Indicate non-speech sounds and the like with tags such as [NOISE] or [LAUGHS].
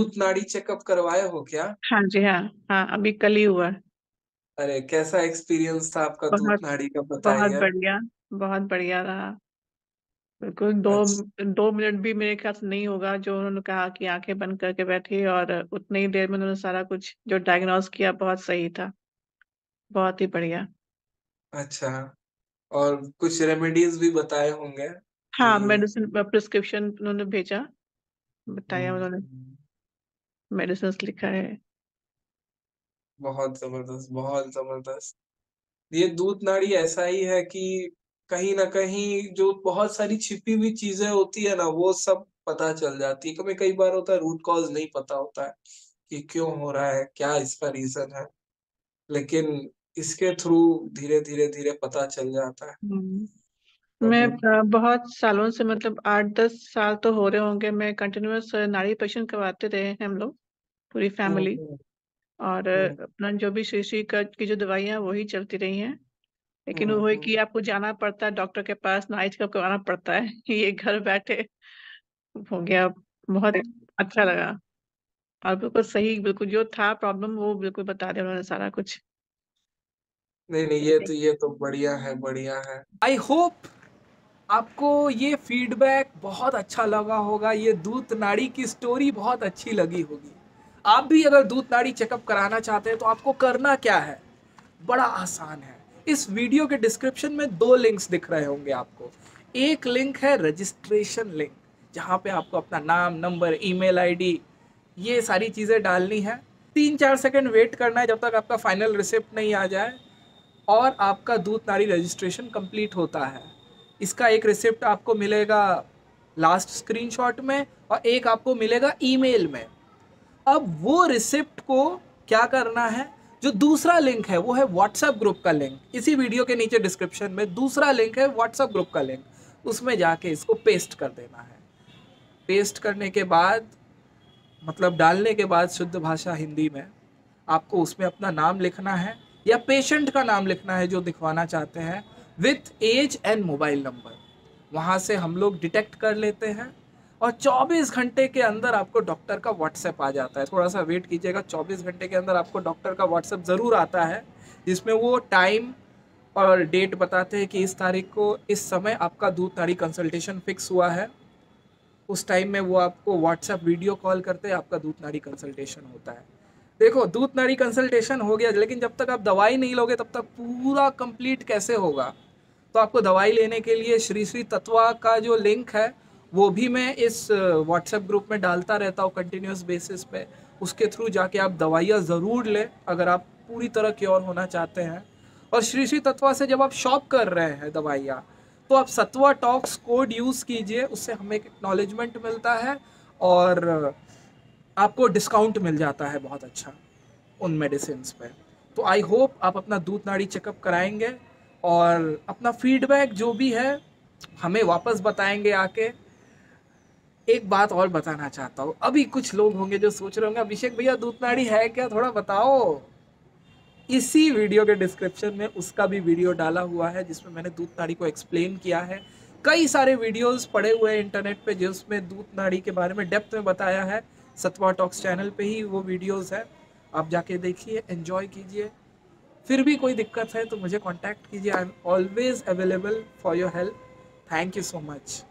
दूध नाड़ी चेकअप करवाए हो क्या? हाँ जी, हाँ। हाँ, अभी कल ही हुआ। अरे! कैसा एक्सपीरियंस था आपका दूध बहुत नाड़ी का बहुत बताइए? बढ़िया, बहुत बढ़िया रहा। बिल्कुल 2 अच्छ 2 मिनट भी मेरे ख़्याल से नहीं होगा जो उन्होंने कहा कि आँखें बंद करके बैठिए और उतनी ही देर में उन्होंने सारा कुछ जो डायग्नोज़ किया बहुत सही था। बहुत ही बढ़िया। अच्छा, और कुछ रेमेडीज़ भी बताए होंगे हाँ, कि मेडिसिन प्रिस्क्रिप्शन उन्होंने भेजा, बताया उन्होंने। हुँ। मेडिसिन्स लिखा है। बहुत ज़बरदस्त, बहुत ज़बरदस्त। ये दूध नाड़ी ऐसा ही है कि कहीं न कहीं जो बहुत सारी छिपी हुई चीज़ें होती है ना, वो सब पता चल जाती है। कभी कई बार होता है रूट कॉज़ नहीं पता होता है, कि क्यों हो रहा है, क्या इसका रीज़न है। लेकिन इसके थ्रू धीरे-धीरे, धीरे पता चल जाता है। मैं बहुत सालों से मतलब 8-10 साल तो हो रहे होंगे, मैं कंटीन्यूअस नाड़ी परीक्षण करवाते रहे हैं हम लोग, पूरी फैमिली हुँ। और हुँ। अपना जो भी श्री-श्री का की जो दवाइयाँ वही चलती रही हैं। लेकिन हुँ, वो है कि आपको जाना पड़ता है डॉक्टर के पास, नाड़ी चेकअप करवाना पड़ता है। [LAUGHS] ये घर बैठे हो गया, बहुत अच्छा लगा। और बिल्कुल सही बिल्कुल जो था प्रॉब्लम वो बिल्कुल बता दिया उन्होंने सारा कुछ। नहीं, नहीं, ये तो ये तो बढ़िया है, बढ़िया है। आई होप आपको ये फीडबैक बहुत अच्छा लगा होगा, ये दूत नाड़ी की स्टोरी बहुत अच्छी लगी होगी। आप भी अगर दूत नाड़ी चेकअप कराना चाहते हैं तो आपको करना क्या है? बड़ा आसान है। इस वीडियो के डिस्क्रिप्शन में दो लिंक्स दिख रहे होंगे आपको। एक लिंक है रजिस्ट्रेशन लिंक, जहाँ पे आपको अपना नाम, नंबर, ईमेल आईडी ये सारी चीज़ें डालनी है। 3-4 सेकंड वेट करना है जब तक आपका फाइनल रिसिप्ट नहीं आ जाए और आपका दूत नाड़ी रजिस्ट्रेशन कंप्लीट होता है। इसका एक रिसिप्ट आपको मिलेगा लास्ट स्क्रीनशॉट में और एक आपको मिलेगा ईमेल में। अब वो रिसिप्ट को क्या करना है, जो दूसरा लिंक है वो है व्हाट्सएप ग्रुप का लिंक। इसी वीडियो के नीचे डिस्क्रिप्शन में दूसरा लिंक है व्हाट्सएप ग्रुप का लिंक, उसमें जाके इसको पेस्ट कर देना है। पेस्ट करने के बाद मतलब डालने के बाद शुद्ध भाषा हिंदी में, आपको उसमें अपना नाम लिखना है या पेशेंट का नाम लिखना है जो दिखवाना चाहते हैं with age and mobile number. वहाँ से हम लोग डिटेक्ट कर लेते हैं और 24 घंटे के अंदर आपको डॉक्टर का व्हाट्सएप आ जाता है। थोड़ा-सा वेट कीजिएगा 24 घंटे के अंदर आपको डॉक्टर का व्हाट्सएप ज़रूर आता है, जिसमें वो टाइम और डेट बताते हैं कि इस तारीख को इस समय आपका दूध नाड़ी कंसल्टेशन फिक्स हुआ है। उस टाइम में वो आपको व्हाट्सएप वीडियो कॉल करते हैं, आपका दूध नाड़ी कंसल्टेशन होता है। देखो दूध नाड़ी कंसल्टेशन हो गया लेकिन जब तक आप दवाई नहीं लोगे तब तक पूरा कंप्लीट कैसे होगा? तो आपको दवाई लेने के लिए श्री श्री तत्वा का जो लिंक है, वो भी मैं इस व्हाट्सएप ग्रुप में डालता रहता हूँ कंटिन्यूस बेसिस पे। उसके थ्रू जाके आप दवाइयाँ ज़रूर लें, अगर आप पूरी तरह क्योर होना चाहते हैं। और श्री श्री तत्वा से जब आप शॉप कर रहे हैं दवाइयाँ, तो आप सत्वा टॉक्स कोड यूज़ कीजिए, उससे हमें एक एक्नॉलेजमेंट मिलता है और आपको डिस्काउंट मिल जाता है बहुत अच्छा, उन मेडिसिन पर तो आई होप आप अपना दूध नाड़ी चेकअप कराएँगे और अपना फीडबैक जो भी है, हमें वापस बताएँगे आके। एक बात और बताना चाहता हूँ, अभी कुछ लोग होंगे जो सोच रहे होंगे अभिषेक भैया दूध नाड़ी है क्या? थोड़ा बताओ। इसी वीडियो के डिस्क्रिप्शन में उसका भी वीडियो डाला हुआ है, जिसमें मैंने दूध नाड़ी को एक्सप्लेन किया है। कई सारे वीडियोज़ पड़े हुए हैं इंटरनेट पे जिसमें दूध नाड़ी के बारे में डेप्थ में बताया है। सतवा टॉक्स चैनल पे ही वो वीडियोज़ हैं। आप जाके देखिए, एन्जॉय कीजिए। फिर भी कोई दिक्कत है तो मुझे कॉन्टैक्ट कीजिए, I am always available for your help. Thank you so much.